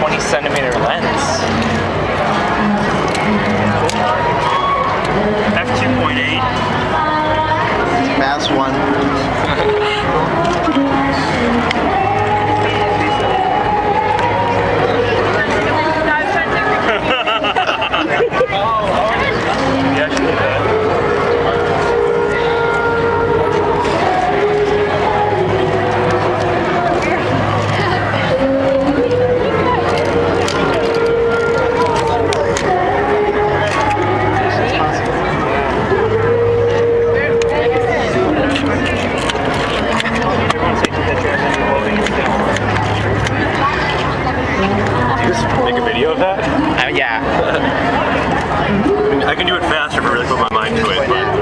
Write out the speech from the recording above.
20 centimeter lens. Yeah. I, can do it faster if I really put my mind to it, but